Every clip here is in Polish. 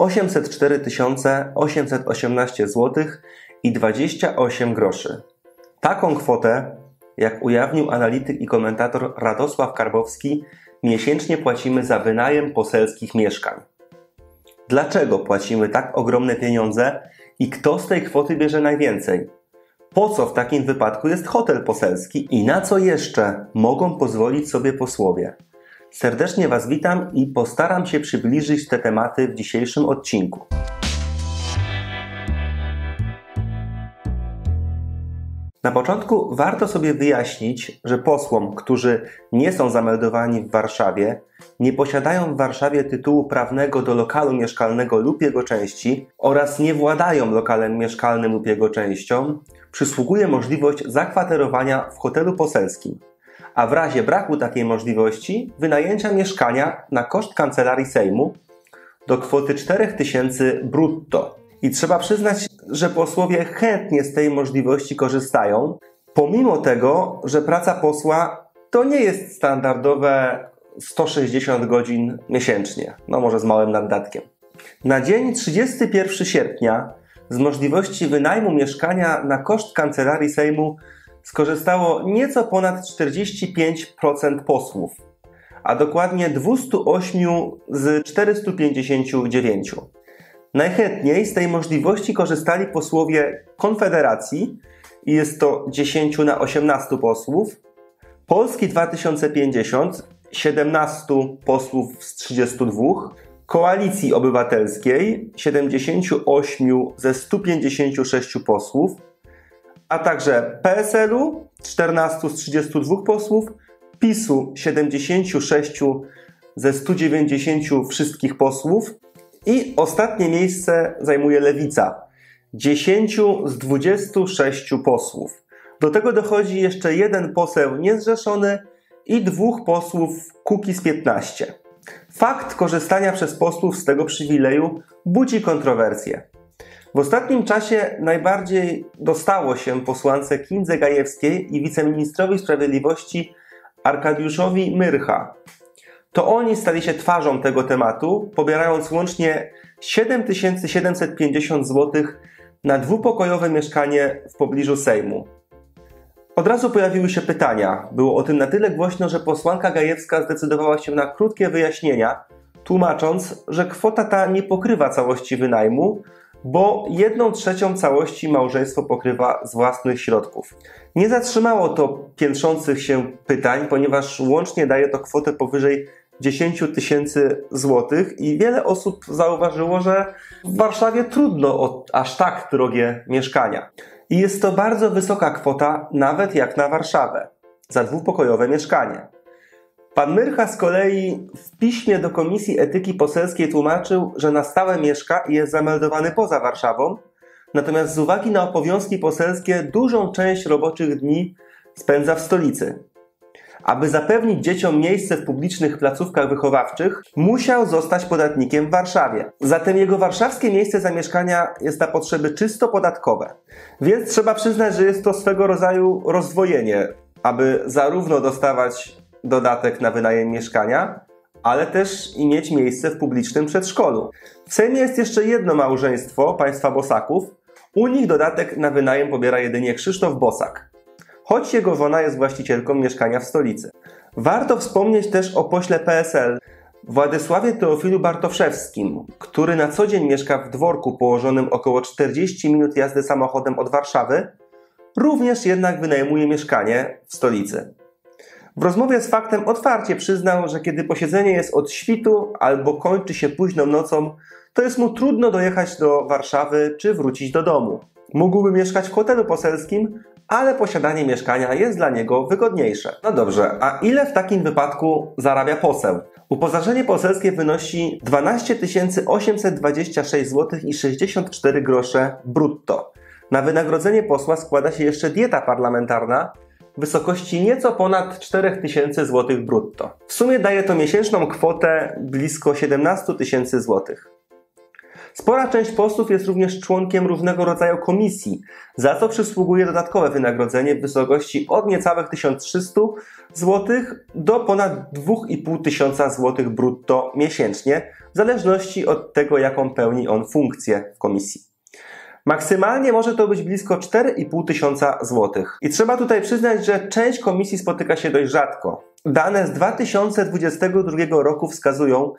804 818 zł i 28 groszy. Taką kwotę, jak ujawnił analityk i komentator Radosław Karbowski, miesięcznie płacimy za wynajem poselskich mieszkań. Dlaczego płacimy tak ogromne pieniądze i kto z tej kwoty bierze najwięcej? Po co w takim wypadku jest hotel poselski i na co jeszcze mogą pozwolić sobie posłowie? Serdecznie Was witam i postaram się przybliżyć te tematy w dzisiejszym odcinku. Na początku warto sobie wyjaśnić, że posłom, którzy nie są zameldowani w Warszawie, nie posiadają w Warszawie tytułu prawnego do lokalu mieszkalnego lub jego części oraz nie władają lokalem mieszkalnym lub jego częścią, przysługuje możliwość zakwaterowania w hotelu poselskim, a w razie braku takiej możliwości wynajęcia mieszkania na koszt kancelarii Sejmu do kwoty 4000 brutto. I trzeba przyznać, że posłowie chętnie z tej możliwości korzystają, pomimo tego, że praca posła to nie jest standardowe 160 godzin miesięcznie, no może z małym naddatkiem. Na dzień 31 sierpnia z możliwości wynajmu mieszkania na koszt kancelarii Sejmu skorzystało nieco ponad 45% posłów, a dokładnie 208 z 459. Najchętniej z tej możliwości korzystali posłowie Konfederacji i jest to 10 na 18 posłów, Polski 2050 17 posłów z 32, Koalicji Obywatelskiej 78 ze 156 posłów, a także PSL-u 14 z 32 posłów, PiSu 76 ze 190 wszystkich posłów i ostatnie miejsce zajmuje Lewica 10 z 26 posłów. Do tego dochodzi jeszcze jeden poseł niezrzeszony i dwóch posłów Kukiz 15. Fakt korzystania przez posłów z tego przywileju budzi kontrowersje. W ostatnim czasie najbardziej dostało się posłance Kindze Gajewskiej i wiceministrowi sprawiedliwości Arkadiuszowi Myrcha. To oni stali się twarzą tego tematu, pobierając łącznie 7750 zł na dwupokojowe mieszkanie w pobliżu Sejmu. Od razu pojawiły się pytania. Było o tym na tyle głośno, że posłanka Gajewska zdecydowała się na krótkie wyjaśnienia, tłumacząc, że kwota ta nie pokrywa całości wynajmu, bo jedną trzecią całości małżeństwo pokrywa z własnych środków. Nie zatrzymało to piętrzących się pytań, ponieważ łącznie daje to kwotę powyżej 10 tysięcy złotych i wiele osób zauważyło, że w Warszawie trudno o aż tak drogie mieszkania. I jest to bardzo wysoka kwota, nawet jak na Warszawę, za dwupokojowe mieszkanie. Pan Myrcha z kolei w piśmie do Komisji Etyki Poselskiej tłumaczył, że na stałe mieszka i jest zameldowany poza Warszawą, natomiast z uwagi na obowiązki poselskie dużą część roboczych dni spędza w stolicy. Aby zapewnić dzieciom miejsce w publicznych placówkach wychowawczych, musiał zostać podatnikiem w Warszawie. Zatem jego warszawskie miejsce zamieszkania jest na potrzeby czysto podatkowe. Więc trzeba przyznać, że jest to swego rodzaju rozdwojenie, aby zarówno dostawać dodatek na wynajem mieszkania, ale też i mieć miejsce w publicznym przedszkolu. W Sejmie jest jeszcze jedno małżeństwo państwa Bosaków. U nich dodatek na wynajem pobiera jedynie Krzysztof Bosak choć jego żona jest właścicielką mieszkania w stolicy. Warto wspomnieć też o pośle PSL Władysławie Teofilu Bartoszewskim, który na co dzień mieszka w dworku położonym około 40 minut jazdy samochodem od Warszawy, również jednak wynajmuje mieszkanie w stolicy. W rozmowie z faktem otwarcie przyznał, że kiedy posiedzenie jest od świtu albo kończy się późną nocą, to jest mu trudno dojechać do Warszawy czy wrócić do domu. Mógłby mieszkać w hotelu poselskim, ale posiadanie mieszkania jest dla niego wygodniejsze. No dobrze, a ile w takim wypadku zarabia poseł? Uposażenie poselskie wynosi 12 826 zł i 64 grosze brutto. Na wynagrodzenie posła składa się jeszcze dieta parlamentarna w wysokości nieco ponad 4000 zł brutto. W sumie daje to miesięczną kwotę blisko 17 tysięcy złotych. Spora część posłów jest również członkiem różnego rodzaju komisji, za co przysługuje dodatkowe wynagrodzenie w wysokości od niecałych 1300 zł do ponad 2500 zł brutto miesięcznie, w zależności od tego, jaką pełni on funkcję w komisji. Maksymalnie może to być blisko 4,5 tysiąca złotych. I trzeba tutaj przyznać, że część komisji spotyka się dość rzadko. Dane z 2022 roku wskazują,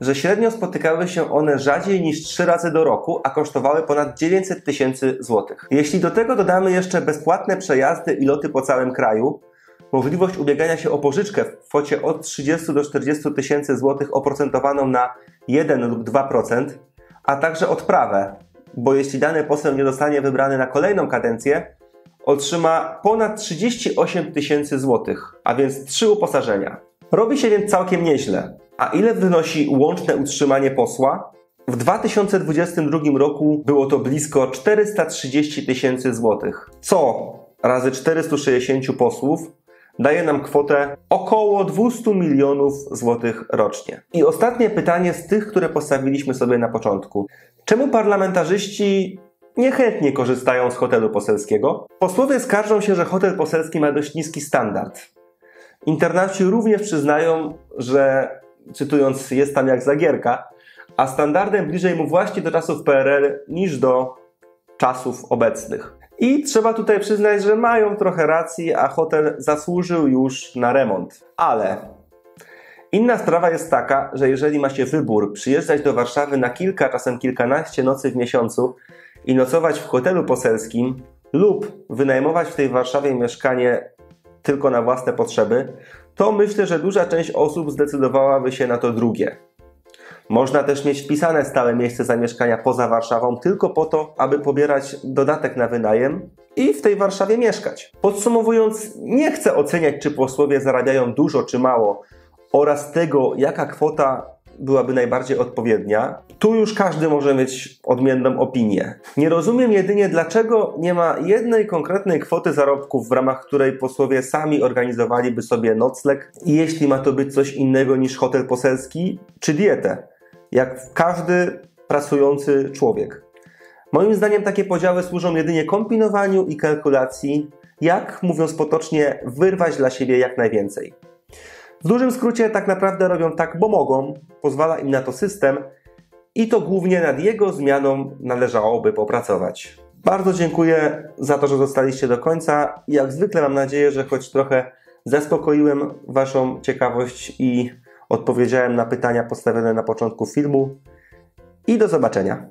że średnio spotykały się one rzadziej niż 3 razy do roku, a kosztowały ponad 900 tysięcy złotych. Jeśli do tego dodamy jeszcze bezpłatne przejazdy i loty po całym kraju, możliwość ubiegania się o pożyczkę w kwocie od 30 do 40 tysięcy złotych oprocentowaną na 1 lub 2%, a także odprawę, bo jeśli dany poseł nie zostanie wybrany na kolejną kadencję, otrzyma ponad 38 tysięcy złotych, a więc trzy uposażenia. Robi się więc całkiem nieźle. A ile wynosi łączne utrzymanie posła? W 2022 roku było to blisko 430 tysięcy złotych, co razy 460 posłów daje nam kwotę około 200 milionów złotych rocznie. I ostatnie pytanie z tych, które postawiliśmy sobie na początku. Czemu parlamentarzyści niechętnie korzystają z hotelu poselskiego? Posłowie skarżą się, że hotel poselski ma dość niski standard. Internaci również przyznają, że cytując, jest tam jak zagierka, a standardem bliżej mu właśnie do czasów PRL niż do czasów obecnych. I trzeba tutaj przyznać, że mają trochę racji, a hotel zasłużył już na remont. Ale inna sprawa jest taka, że jeżeli ma się wybór przyjeżdżać do Warszawy na kilka, czasem kilkanaście nocy w miesiącu i nocować w hotelu poselskim lub wynajmować w tej Warszawie mieszkanie tylko na własne potrzeby, to myślę, że duża część osób zdecydowałaby się na to drugie. Można też mieć wpisane stałe miejsce zamieszkania poza Warszawą tylko po to, aby pobierać dodatek na wynajem i w tej Warszawie mieszkać. Podsumowując, nie chcę oceniać, czy posłowie zarabiają dużo czy mało oraz tego, jaka kwota byłaby najbardziej odpowiednia. Tu już każdy może mieć odmienną opinię. Nie rozumiem jedynie, dlaczego nie ma jednej konkretnej kwoty zarobków, w ramach której posłowie sami organizowaliby sobie nocleg, jeśli ma to być coś innego niż hotel poselski czy dietę jak każdy pracujący człowiek. Moim zdaniem takie podziały służą jedynie kombinowaniu i kalkulacji, jak mówiąc potocznie, wyrwać dla siebie jak najwięcej. W dużym skrócie tak naprawdę robią tak, bo mogą, pozwala im na to system i to głównie nad jego zmianą należałoby popracować. Bardzo dziękuję za to, że zostaliście do końca. Jak zwykle mam nadzieję, że choć trochę zaspokoiłem Waszą ciekawość i odpowiedziałem na pytania postawione na początku filmu. I do zobaczenia.